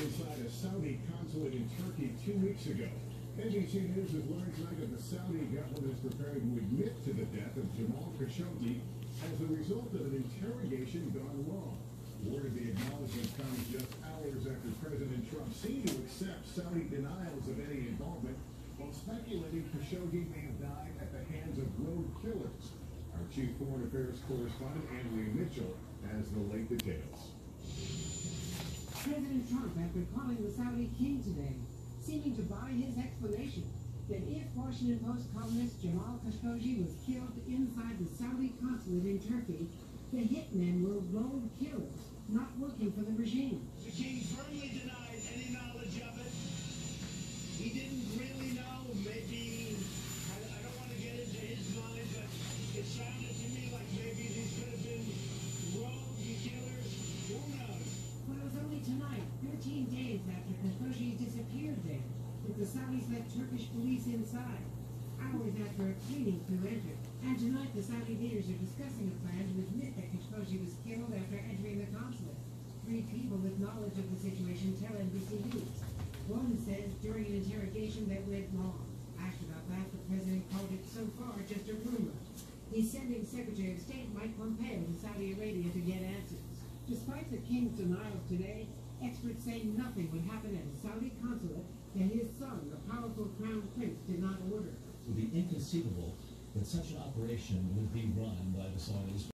inside a Saudi consulate in Turkey two weeks ago. NBC News has learned tonight that the Saudi government is preparing to admit to the death of Jamal Khashoggi as a result of an interrogation gone wrong. Word of the acknowledgement comes just hours after President Trump seemed to accept Saudi denials of any involvement while speculating Khashoggi may have died at the hands of rogue killers. Our chief foreign affairs correspondent, Andrea Mitchell, has the late details. Trump, after calling the Saudi king today, seeming to buy his explanation that if Washington Post columnist Jamal Khashoggi was killed inside the Saudi consulate in Turkey, the hitmen were rogue killers, not working for. The 13 days after Khashoggi disappeared there, that the Saudis let Turkish police inside, hours after a cleaning crew entered. And tonight the Saudi leaders are discussing a plan to admit that Khashoggi was killed after entering the consulate. Three people with knowledge of the situation tell NBC News. One says during an interrogation that went long. About that, the president called it so far just a rumor. He's sending Secretary of State Mike Pompeo to Saudi Arabia to get answers. Despite the king's denials today, experts say nothing would happen at the Saudi consulate that his son, the powerful crown prince, did not order. It would be inconceivable that such an operation would be run by the Saudis.